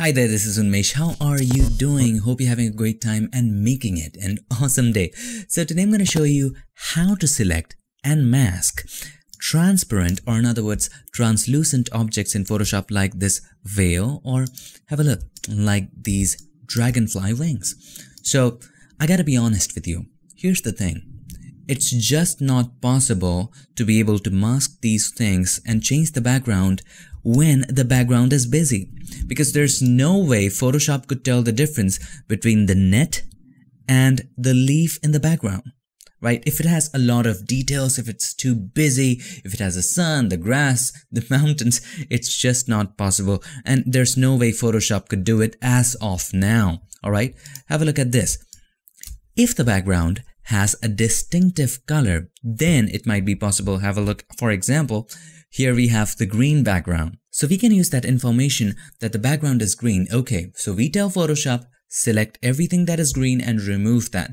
Hi there, this is Unmesh. How are you doing? Hope you're having a great time and making it an awesome day. So today I'm going to show you how to select and mask transparent or in other words translucent objects in Photoshop like this veil or have a look like these dragonfly wings. So I gotta be honest with you. Here's the thing. It's just not possible to be able to mask these things and change the background when the background is busy because there's no way Photoshop could tell the difference between the net and the leaf in the background right? If it has a lot of details, if it's too busy, if it has the sun, the grass, the mountains, it's just not possible. And there's no way Photoshop could do it as of now, all right? Have a look at this. If the background has a distinctive color, then it might be possible. Have a look, for example, here we have the green background. So we can use that information that the background is green. Okay, so we tell Photoshop, select everything that is green and remove that.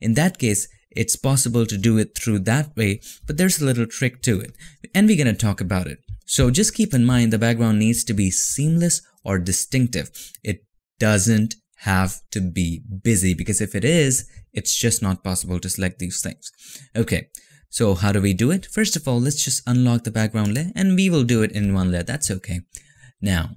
In that case, it's possible to do it through that way, but there's a little trick to it, and we're gonna talk about it. So just keep in mind the background needs to be seamless or distinctive. It doesn't have to be busy because if it is, it's just not possible to select these things. Okay, so how do we do it? First of all, let's just unlock the background layer and we will do it in one layer. That's okay. Now,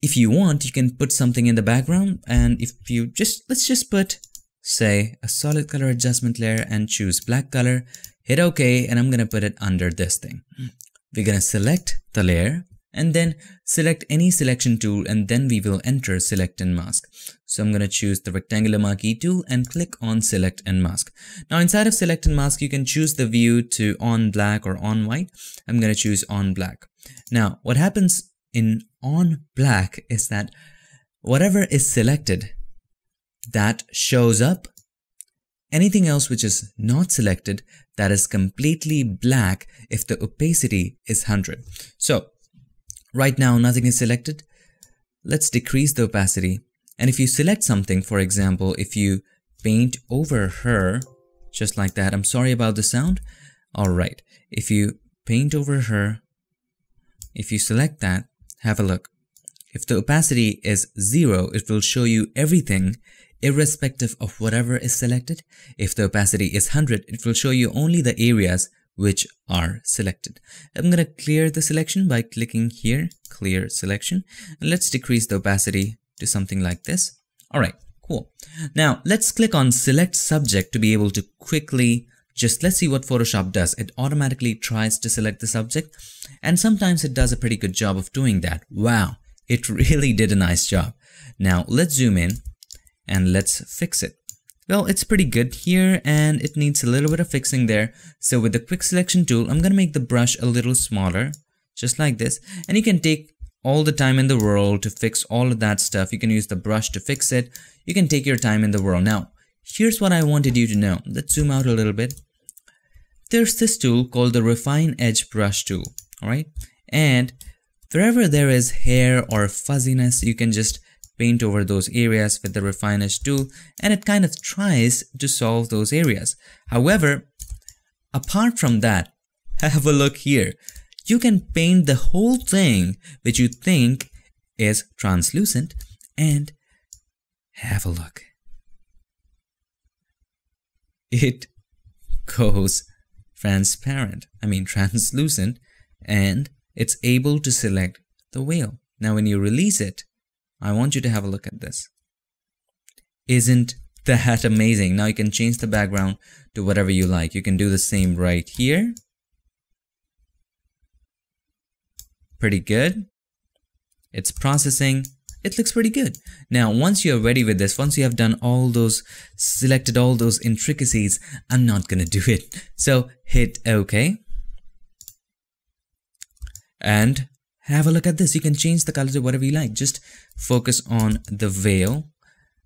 if you want, you can put something in the background and if you just, let's just put, say, a solid color adjustment layer and choose black color, hit OK and I'm going to put it under this thing. We're going to select the layer and then select any selection tool and then we will enter select and mask. So I'm going to choose the rectangular marquee tool and click on select and mask. Now inside of select and mask you can choose the view to on black or on white. I'm going to choose on black. Now what happens in on black is that whatever is selected that shows up anything else which is not selected that is completely black if the opacity is 100. So Right now, nothing is selected. Let's decrease the opacity. And if you select something, for example, if you paint over her, just like that, I'm sorry about the sound. All right, if you paint over her, if you select that, have a look. If the opacity is zero, it will show you everything irrespective of whatever is selected. If the opacity is 100, it will show you only the areas which are selected. I'm going to clear the selection by clicking here, clear selection. And let's decrease the opacity to something like this. All right, cool. Now let's click on select subject to be able to quickly just let's see what Photoshop does. It automatically tries to select the subject and sometimes it does a pretty good job of doing that. Wow, it really did a nice job. Now let's zoom in and let's fix it. Well, it's pretty good here and it needs a little bit of fixing there. So with the quick selection tool, I'm going to make the brush a little smaller, just like this. And you can take all the time in the world to fix all of that stuff. You can use the brush to fix it. You can take your time in the world. Now, here's what I wanted you to know. Let's zoom out a little bit. There's this tool called the Refine Edge Brush tool, all right? And wherever there is hair or fuzziness, you can just paint over those areas with the refine edge tool and it kind of tries to solve those areas. However, apart from that, have a look here. You can paint the whole thing which you think is translucent and have a look. It goes transparent, I mean translucent, and it's able to select the whale. Now when you release it, I want you to have a look at this. Isn't that amazing? Now you can change the background to whatever you like. You can do the same right here. Pretty good. It's processing. It looks pretty good. Now, once you're ready with this, once you have done all those, selected all those intricacies, I'm not gonna do it. So hit OK. And have a look at this. You can change the color to whatever you like. Just focus on the veil.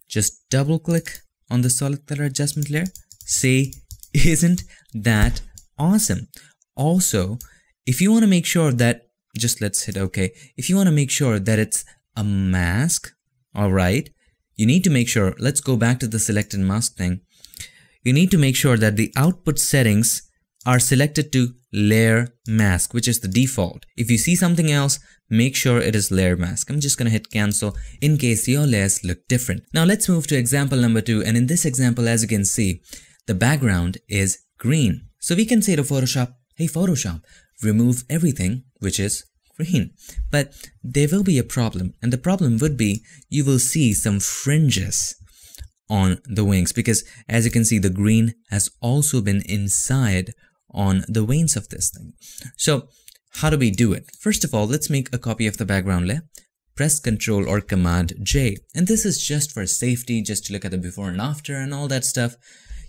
Just double click on the solid color adjustment layer. Say, isn't that awesome? Also, if you want to make sure that, just let's hit OK. If you want to make sure that it's a mask, all right, you need to make sure, let's go back to the select and mask thing. You need to make sure that the output settings are selected to layer mask, which is the default. If you see something else, make sure it is layer mask. I'm just gonna hit cancel in case your layers look different. Now let's move to example number two and in this example as you can see, the background is green. So we can say to Photoshop, hey Photoshop, remove everything which is green. But there will be a problem and the problem would be you will see some fringes on the wings because as you can see the green has also been inside on the wings of this thing. So how do we do it? First of all, let's make a copy of the background layer. Press Ctrl or Command J. And this is just for safety, just to look at the before and after and all that stuff.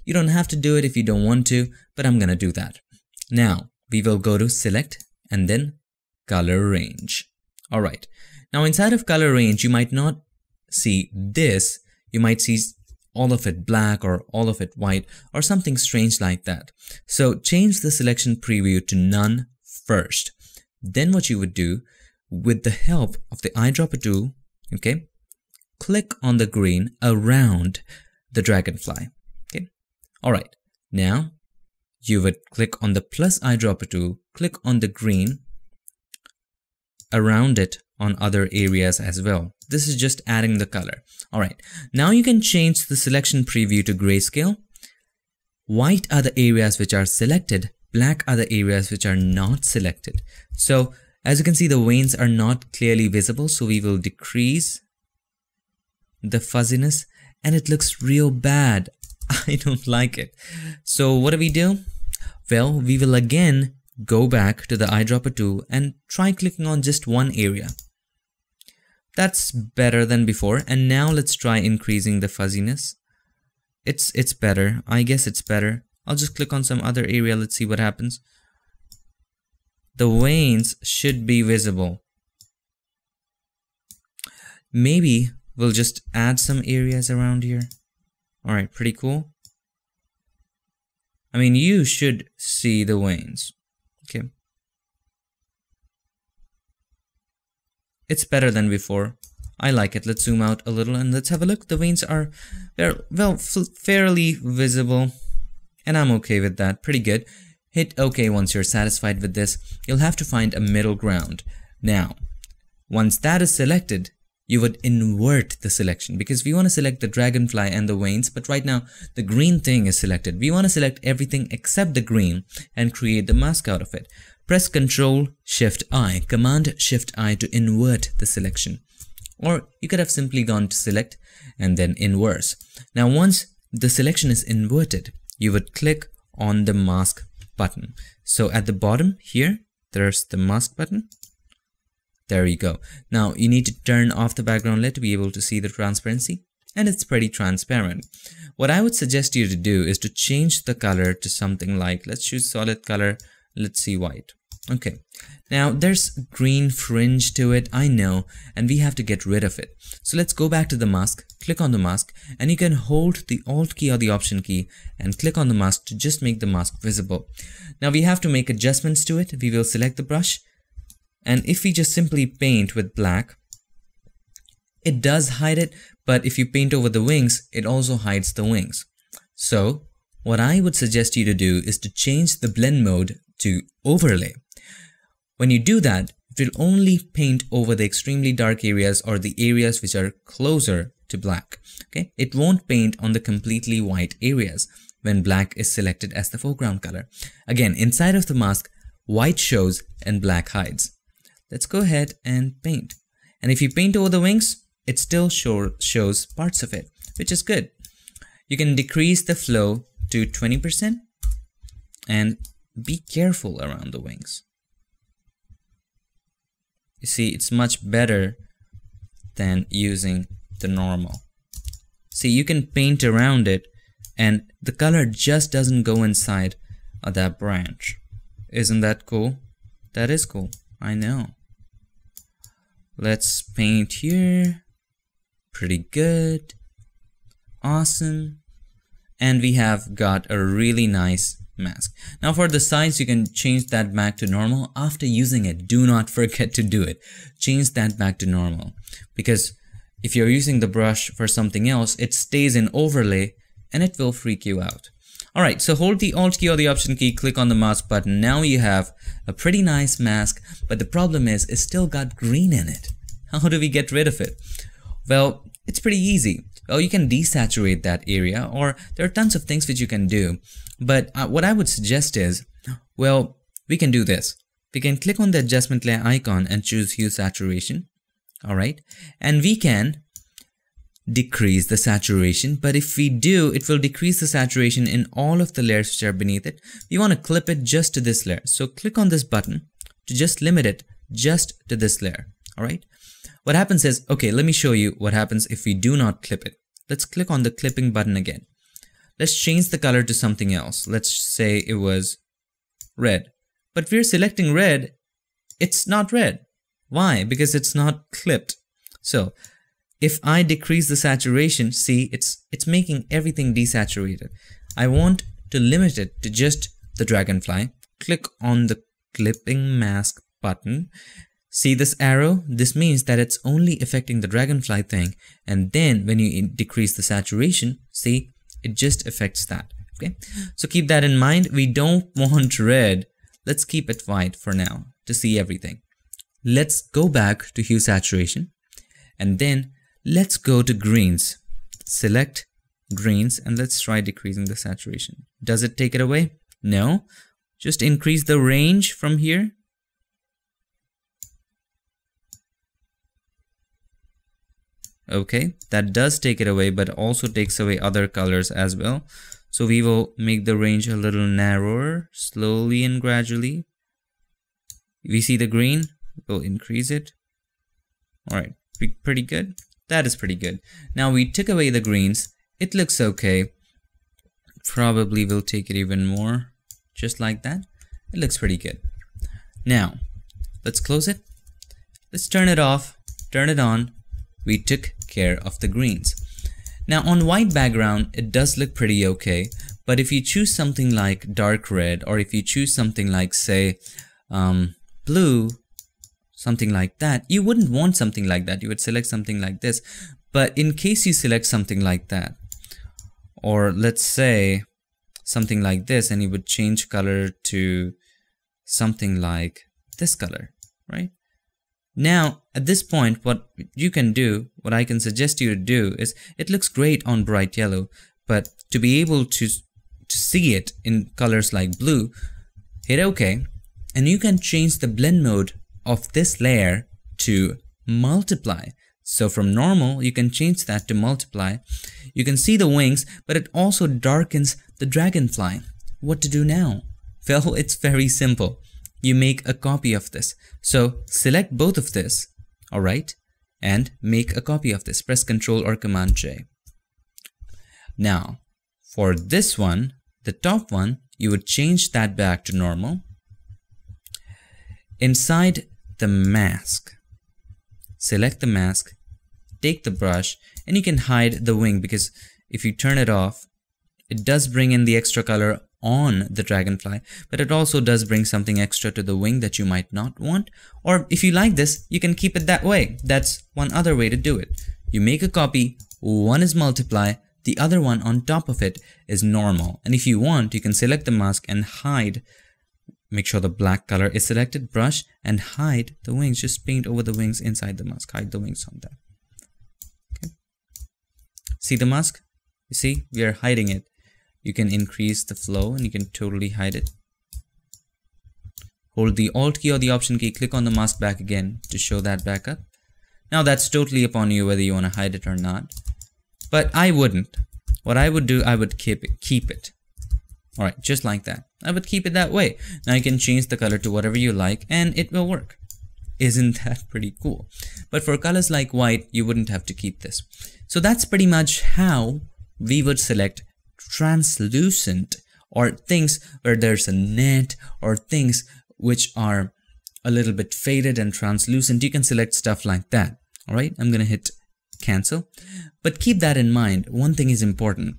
You don't have to do it if you don't want to, but I'm gonna do that. Now, we will go to Select and then Color Range. Alright, now inside of Color Range, you might not see this. You might see all of it black or all of it white or something strange like that. So change the selection preview to none first. Then what you would do with the help of the eyedropper tool, okay, click on the green around the dragonfly, okay. All right, now you would click on the plus eyedropper tool, click on the green around it on other areas as well. This is just adding the color. All right, now you can change the selection preview to grayscale. White are the areas which are selected, black are the areas which are not selected. So as you can see, the veins are not clearly visible, so we will decrease the fuzziness and it looks real bad. I don't like it. So what do we do? Well, we will again go back to the eyedropper tool and try clicking on just one area. That's better than before. And now let's try increasing the fuzziness. It's, it's better. I guess it's better. I'll just click on some other area. Let's see what happens. The veins should be visible. Maybe we'll just add some areas around here. All right, pretty cool. I mean, you should see the veins. Okay. It's better than before. I like it. Let's zoom out a little and let's have a look. The veins are, well, fairly visible. And I'm okay with that. Pretty good. Hit OK once you're satisfied with this. You'll have to find a middle ground. Now, once that is selected, you would invert the selection because we want to select the dragonfly and the veins but right now the green thing is selected. We want to select everything except the green and create the mask out of it. Press ctrl shift i command shift i to invert the selection. Or you could have simply gone to select and then inverse. Now once the selection is inverted you would click on the mask button. So at the bottom here there's the mask button there you go. Now you need to turn off the background layer to be able to see the transparency and it's pretty transparent. What I would suggest you to do is to change the color to something like, let's choose solid color, let's see white. Okay, now there's green fringe to it, I know, and we have to get rid of it. So let's go back to the mask, click on the mask, and you can hold the Alt key or the Option key and click on the mask to just make the mask visible. Now we have to make adjustments to it. We will select the brush and if we just simply paint with black, it does hide it, but if you paint over the wings, it also hides the wings. So what I would suggest you to do is to change the blend mode to overlay. When you do that, it will only paint over the extremely dark areas or the areas which are closer to black. Okay, It won't paint on the completely white areas when black is selected as the foreground color. Again, inside of the mask, white shows and black hides. Let's go ahead and paint. And if you paint over the wings, it still show, shows parts of it, which is good. You can decrease the flow to 20% and be careful around the wings. You see, it's much better than using the normal. See, you can paint around it and the color just doesn't go inside of that branch. Isn't that cool? That is cool. I know. Let's paint here. Pretty good. Awesome. And we have got a really nice mask. Now for the size, you can change that back to normal after using it. Do not forget to do it. Change that back to normal because if you're using the brush for something else, it stays in overlay and it will freak you out. Alright, so hold the Alt key or the Option key, click on the mask button. Now you have a pretty nice mask, but the problem is it's still got green in it. How do we get rid of it? Well, it's pretty easy. Well, you can desaturate that area or there are tons of things which you can do. But uh, what I would suggest is, well, we can do this. We can click on the adjustment layer icon and choose hue saturation. Alright, and we can decrease the saturation but if we do it will decrease the saturation in all of the layers which are beneath it. We want to clip it just to this layer. So click on this button to just limit it just to this layer all right? What happens is okay let me show you what happens if we do not clip it. Let's click on the clipping button again. Let's change the color to something else. Let's say it was red. But we're selecting red it's not red. Why? Because it's not clipped. So if I decrease the saturation, see, it's, it's making everything desaturated. I want to limit it to just the dragonfly. Click on the clipping mask button. See this arrow? This means that it's only affecting the dragonfly thing. And then when you decrease the saturation, see, it just affects that. Okay, so keep that in mind. We don't want red. Let's keep it white for now to see everything. Let's go back to hue saturation and then Let's go to greens. Select greens and let's try decreasing the saturation. Does it take it away? No. Just increase the range from here. Okay, that does take it away but also takes away other colors as well. So we will make the range a little narrower, slowly and gradually. We see the green, we'll increase it. Alright, pretty good. That is pretty good. Now we took away the greens. It looks okay. Probably we'll take it even more. Just like that. It looks pretty good. Now, let's close it. Let's turn it off, turn it on. We took care of the greens. Now on white background, it does look pretty okay. But if you choose something like dark red or if you choose something like say um, blue something like that. You wouldn't want something like that. You would select something like this. But in case you select something like that, or let's say something like this and you would change color to something like this color, right? Now, at this point, what you can do, what I can suggest you to do is, it looks great on bright yellow, but to be able to, to see it in colors like blue, hit OK, and you can change the blend mode of this layer to multiply. So from normal, you can change that to multiply. You can see the wings, but it also darkens the dragonfly. What to do now? Well, it's very simple. You make a copy of this. So select both of this, alright, and make a copy of this. Press Ctrl or Command J. Now, for this one, the top one, you would change that back to normal. Inside the mask. Select the mask, take the brush, and you can hide the wing because if you turn it off, it does bring in the extra color on the dragonfly, but it also does bring something extra to the wing that you might not want. Or if you like this, you can keep it that way. That's one other way to do it. You make a copy, one is multiply, the other one on top of it is normal. And if you want, you can select the mask and hide Make sure the black color is selected, brush, and hide the wings. Just paint over the wings inside the mask. Hide the wings on that. Okay. See the mask? You see, we are hiding it. You can increase the flow and you can totally hide it. Hold the Alt key or the Option key, click on the mask back again to show that back up. Now that's totally upon you whether you want to hide it or not. But I wouldn't. What I would do, I would keep it. Keep it. Alright, just like that. I would keep it that way. Now you can change the color to whatever you like and it will work. Isn't that pretty cool? But for colors like white, you wouldn't have to keep this. So that's pretty much how we would select translucent or things where there's a net or things which are a little bit faded and translucent. You can select stuff like that. All right, I'm going to hit cancel. But keep that in mind. One thing is important.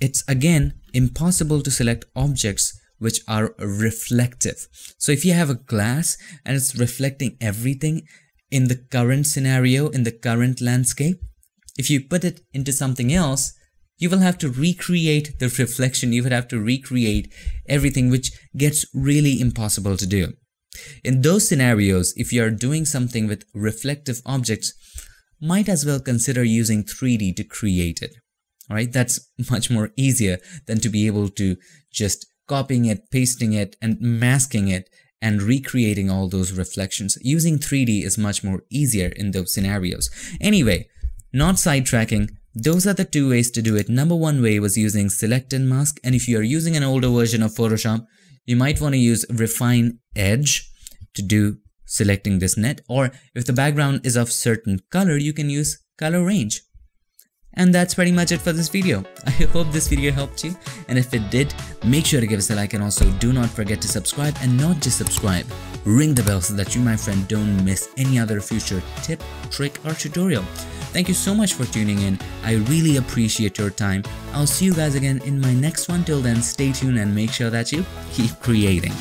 It's again impossible to select objects which are reflective. So if you have a glass and it's reflecting everything in the current scenario, in the current landscape, if you put it into something else, you will have to recreate the reflection, you would have to recreate everything, which gets really impossible to do. In those scenarios, if you are doing something with reflective objects, might as well consider using 3D to create it. Alright, that's much more easier than to be able to just copying it, pasting it, and masking it and recreating all those reflections. Using 3D is much more easier in those scenarios. Anyway, not sidetracking, those are the two ways to do it. Number one way was using select and mask and if you are using an older version of Photoshop, you might want to use refine edge to do selecting this net or if the background is of certain color, you can use color range. And that's pretty much it for this video. I hope this video helped you and if it did, make sure to give us a like and also do not forget to subscribe and not just subscribe. Ring the bell so that you my friend don't miss any other future tip, trick or tutorial. Thank you so much for tuning in. I really appreciate your time. I'll see you guys again in my next one. Till then, stay tuned and make sure that you keep creating.